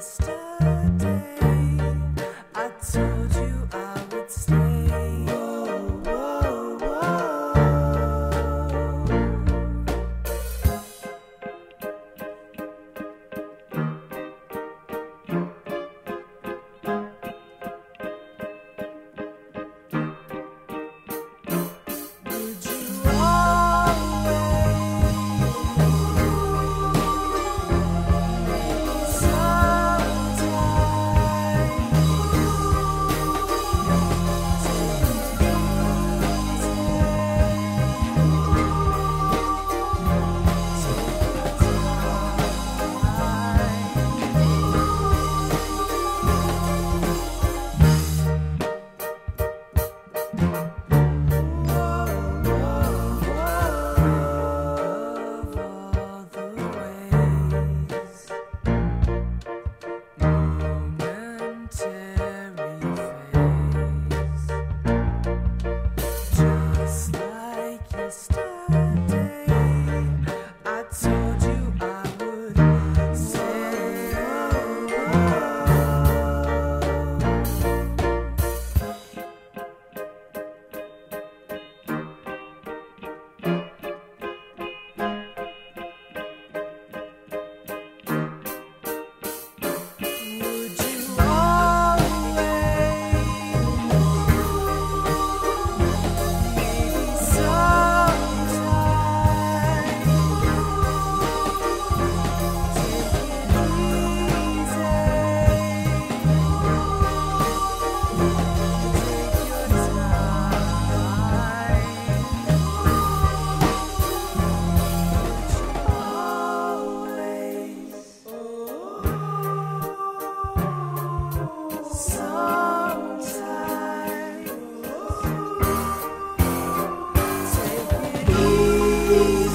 start. you.